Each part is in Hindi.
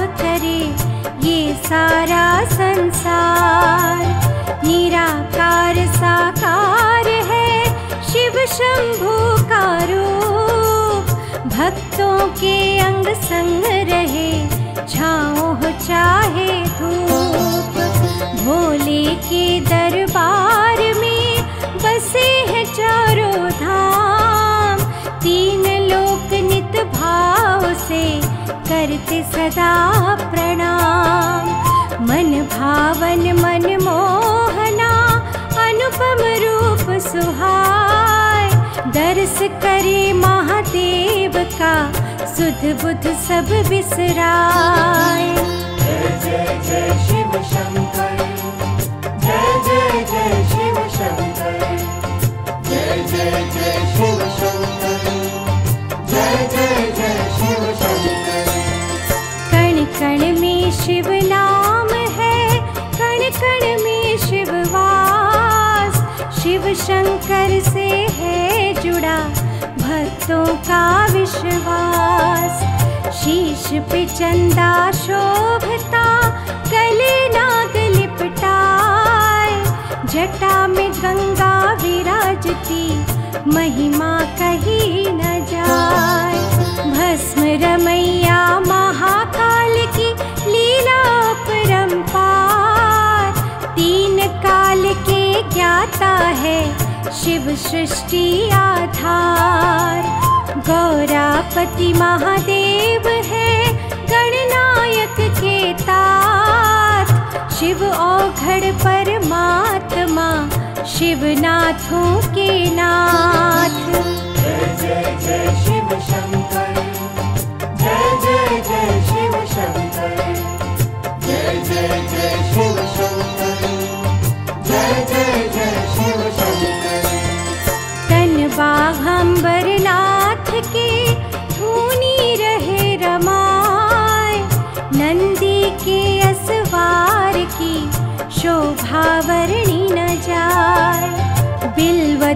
करे ये सारा संसार निराकार साकार है। शिव शंभु का रूप भक्तों के अंग संग रहे, छाओ चाहे धूप। भोले के दरबार में बसे हैं चारों धाम। तीन लोक नित भाव से करते सदा प्रणाम। मन भावन, मन मोहना, अनुपम रूप सुहाय। दर्श करे महादेव का सुध बुध सब बिसराय जय जय जय शिव शंकर। जय जय जय शिव शंकर। जय जय जय शिव शंकर। जय जय जय कण में शिव नाम है कण में शिव वास। शिव शंकर से है जुड़ा भक्तों का विश्वास। शीश पे चंदा शोभता गले नाग लिपटाए। जटा में गंगा विराजती महिमा कही न जाए। भस्म रमैया महाकाल की परंपार तीन काल के ज्ञाता है शिव सृष्टि आधार। गौरापति महादेव है गणनायक के तात शिव औघड़ परमात्मा शिवनाथों के नाथ। जय जय शिव शंकर। जय जय जय शिव शंकर। जय जय जय शिव शंकर जय जय जय शिव शंकर तन बाघंबर नाथ के धूनी रहे रमाए नंदी के असवार की शोभा वर्णी न जाए बिल्व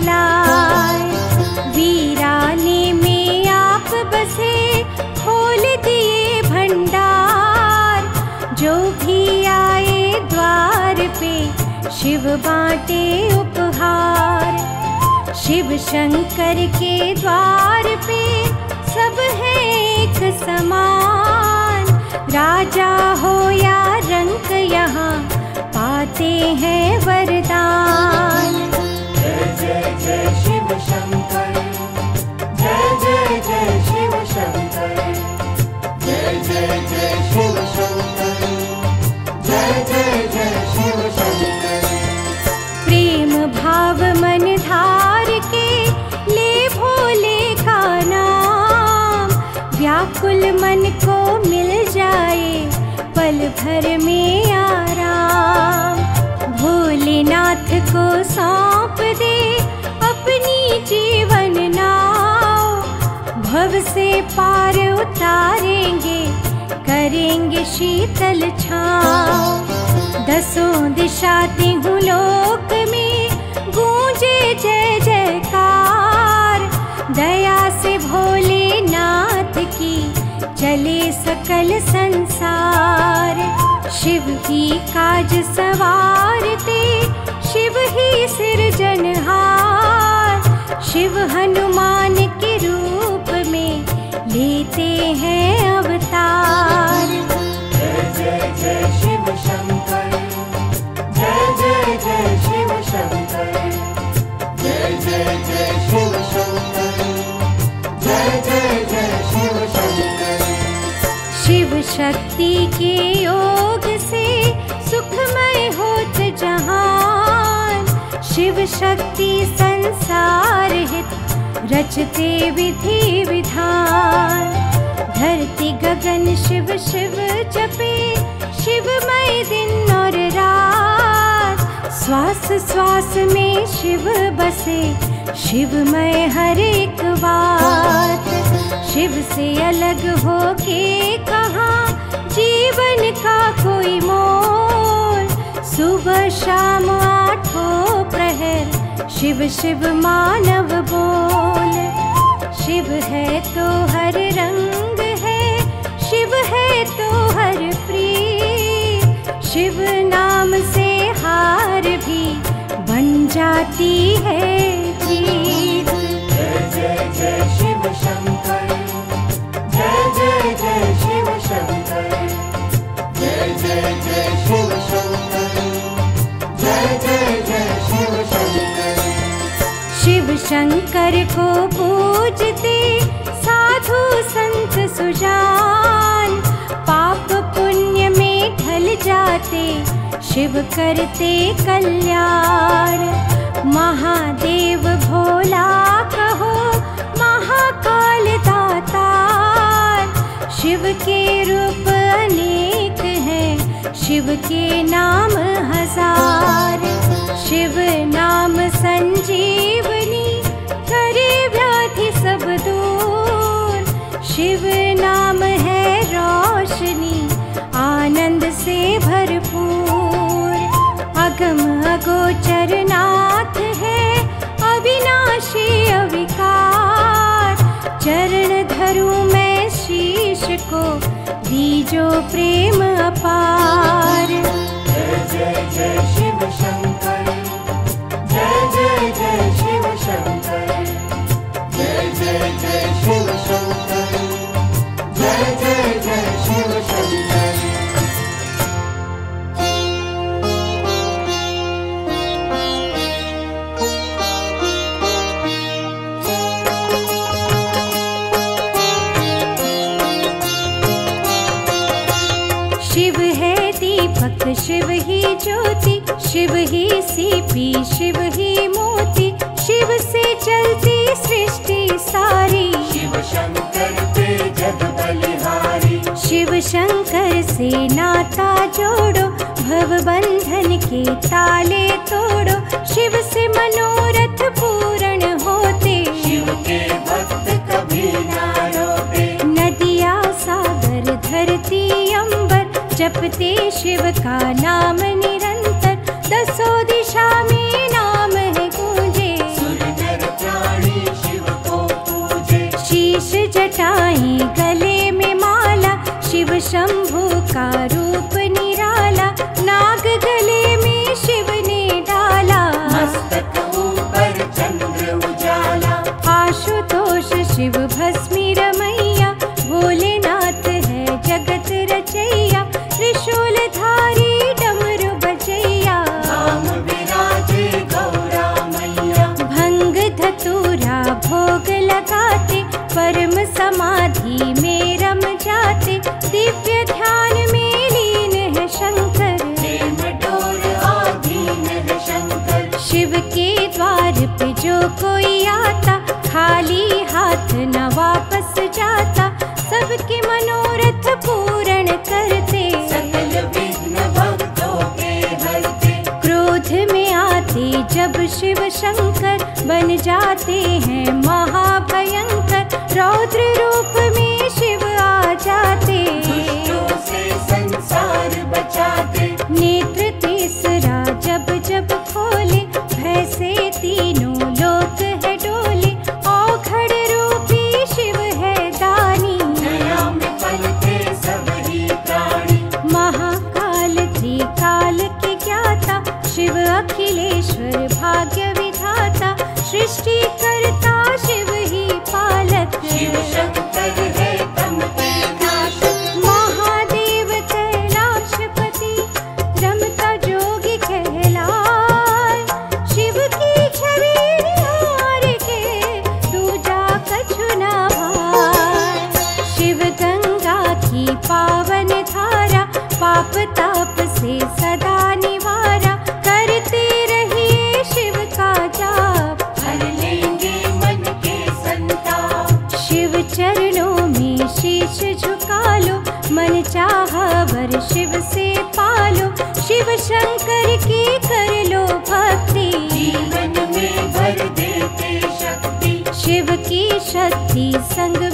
कहलाए वीराने में आप बसे, खोल दिए भंडार। जो भी आए द्वार पे, शिव बाटे उपहार। शिव शंकर के द्वार पे, सब है एक समान। राजा हो या रंक यहाँ, पाते हैं वरदान। व्याकुल मन को मिल जाए पल भर में आराम। भोलेनाथ को सौंप से पार उतारेंगे, करेंगे शीतल छाँव। दसों दिशा तिहु लोक में गूंजे जय जयकार। दया से भोलेनाथ की चले सकल संसार। शिव ही काज सवारते, शिव ही सिरजनहार शिव हनुमान शक्ति के योग से सुखमय होत जहान। शिव शक्ति संसार हित रचते विधि विधान। धरती गगन शिव शिव जपे शिवमय दिन और रात। श्वास श्वास में शिव बसे। शिव शिवमय हर एक बात। शिव से अलग हो के कहा, जीवन का कोई मोल। सुबह, शाम, आठों प्रहर, शिव शिव मानव बोल। शिव है तो हर रंग है, शिव है तो हर प्रिय शिव नाम है शिव शंकर शिव शंकर शिव शंकर को पूजते साधु संत सुजान। पाप पुण्य में ढल जाते शिव करते कल्याण। महादेव भोला कहो महाकाल दातार शिव के रूप अनेक हैं शिव के नाम हजार। शिव नाम संजीवनी करे व्याधि सब दूर। शिव को दीजो प्रेम अपार। जय जय जय दीपक शिव ही ज्योति शिव ही सीपी शिव ही मोती शिव से चलती सृष्टि सारी। शिव शंकर पे जग बलिहारी। शिव शंकर से नाता जोड़ो भव बंधन के ताले तोड़ो शिव से मनोरथ पूर्ण जपते शिव का नाम निरंतर दसो दिशा में नाम है गूंजे शिव को पूजे। शीश जटाई गले में माला शिव शंभु का शिव से पालो शिव शंकर की कर लो भक्ति। जीवन में भर देते शक्ति। शिव की शक्ति संग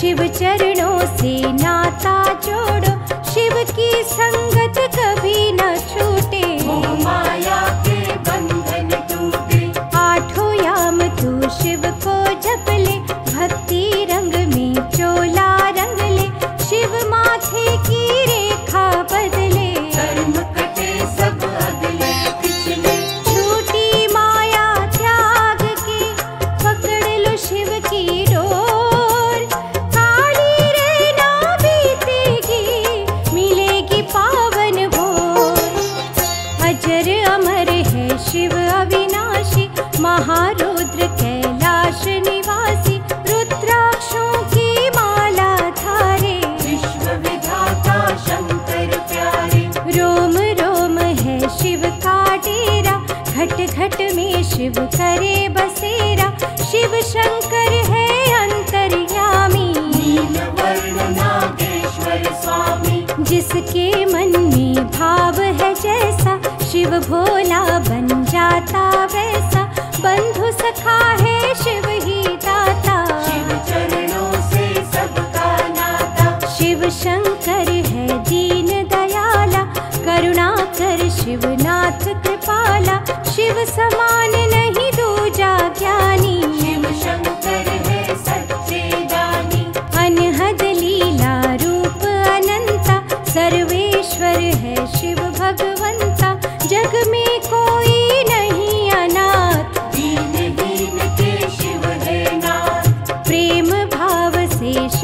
शिव चरणों से नाता जोड़ो। शिव की संग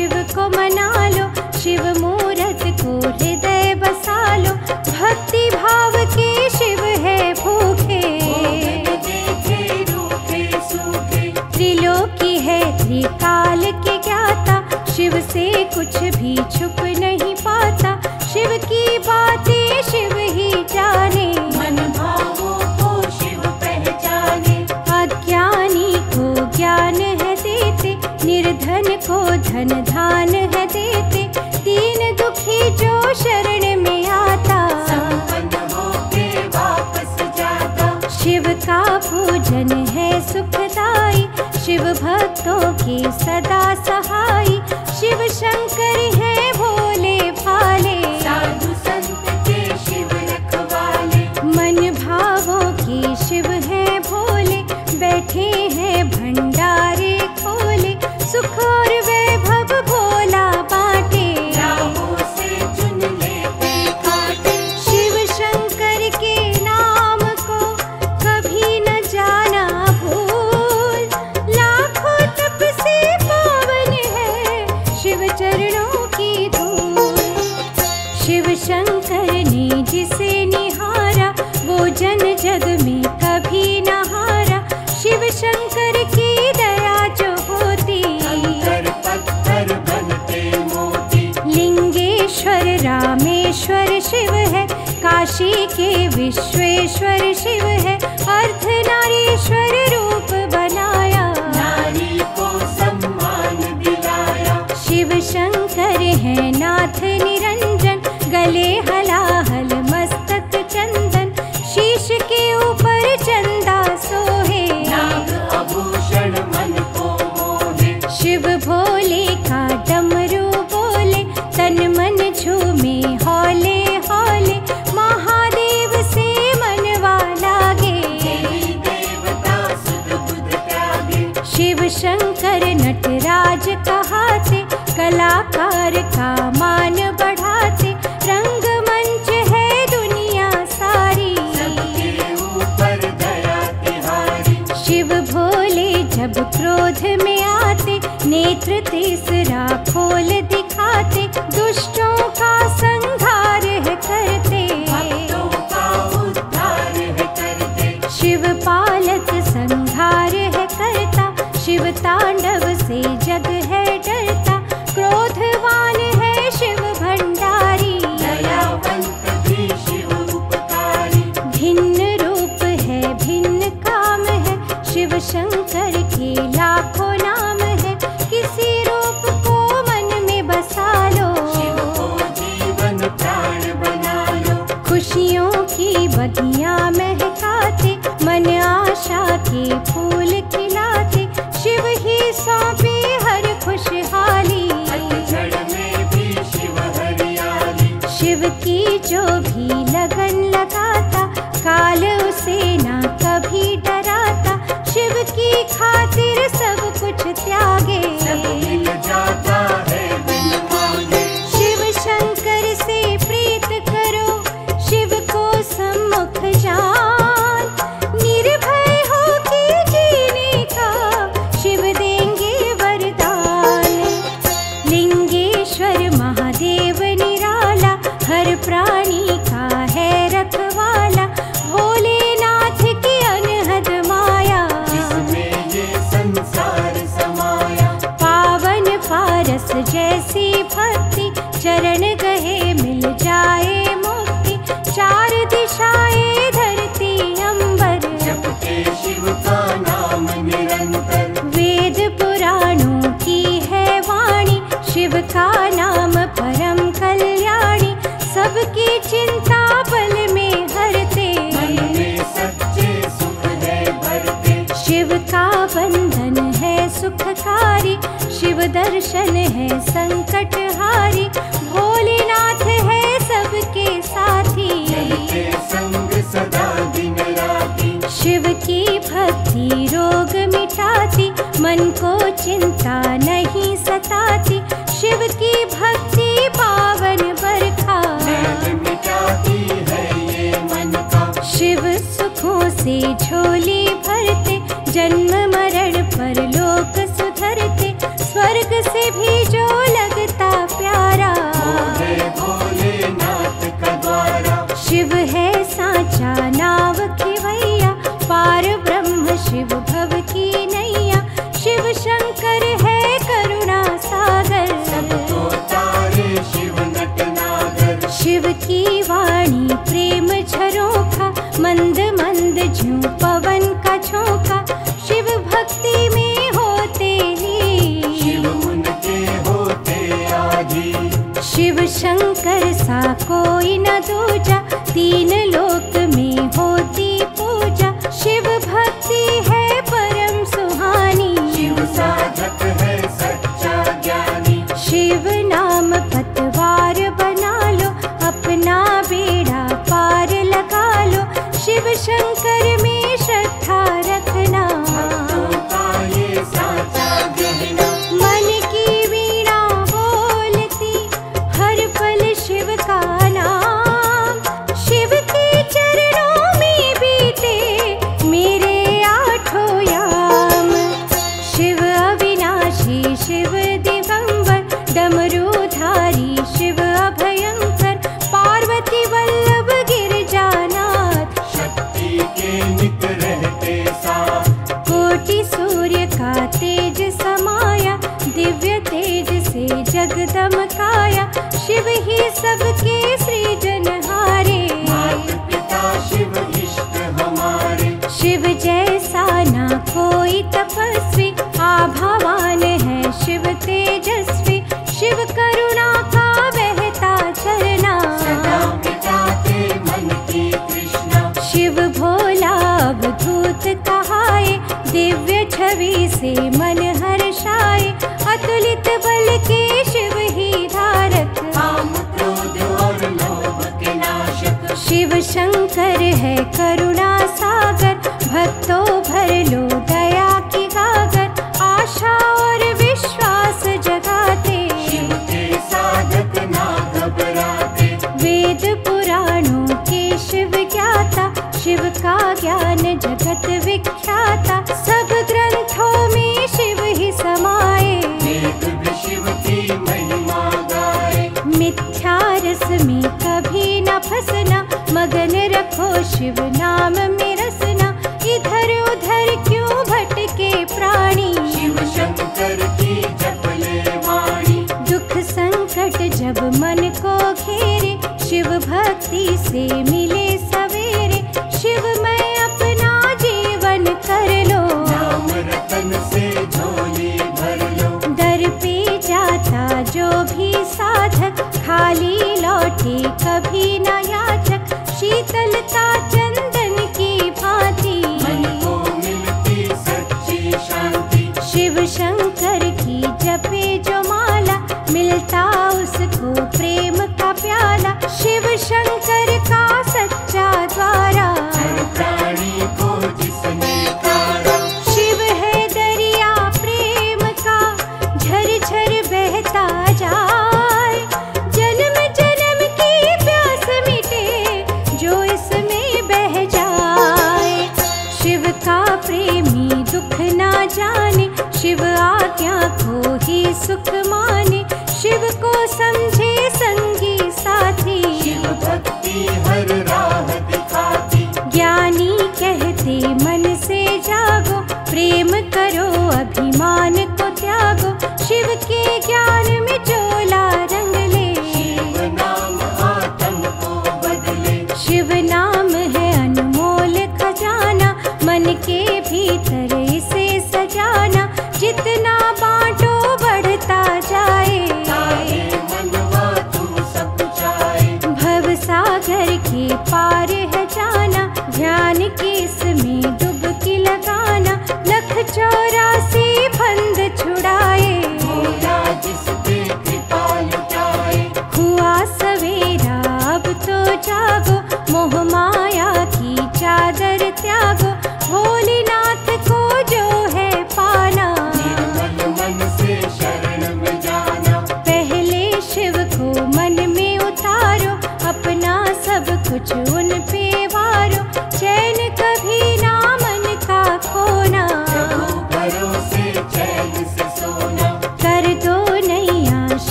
शिव को मना लो शिव मूरत को हृदय बसा लो भक्ति भाव के शिव है भूखे। त्रिलोकी है त्रिकाल के ज्ञाता शिव से कुछ भी छुप नहीं पाता। शिव की बातें शिव ही जाने। मन भावों को शिव पहचाने। अज्ञानी को ज्ञान है देते निर्धन को धन तो की सदा सह दुष्टों का दर्शन है संकट हारी। भोलेनाथ है सबके साथी। संग सदा दिन राती। शिव की भक्ति रोग मिटाती। मन को चिंता नहीं सताती। शिव की भक्ति पावन बरखा। मिटाती है ये मन का। शिव सुखों से झोली शिव है साचा नाव खिवैया पार ब्रह्म शिव भव की नैया। शिव शंकर है करुणा सागर। तो शिव शिव की वाणी प्रेम झरोखा मंद मंद झू पवन का झोंका। शिव भक्ति में होते ही। शिव होते शिव शंकर सा कोई न दूजा Medine.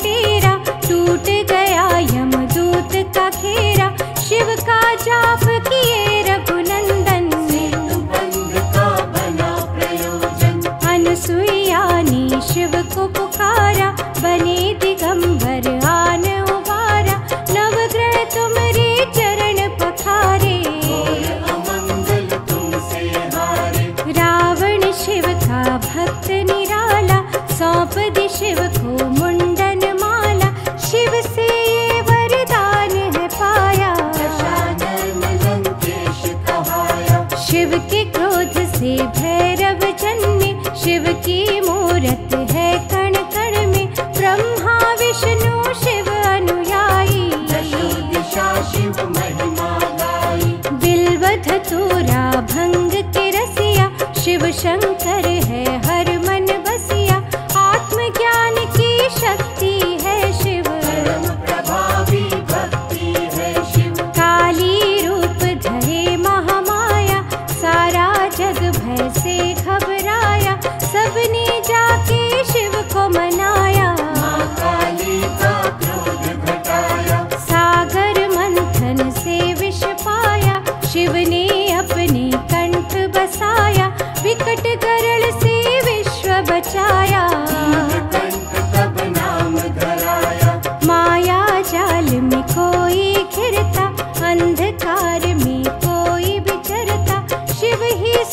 शिव शिव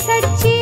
सच्ची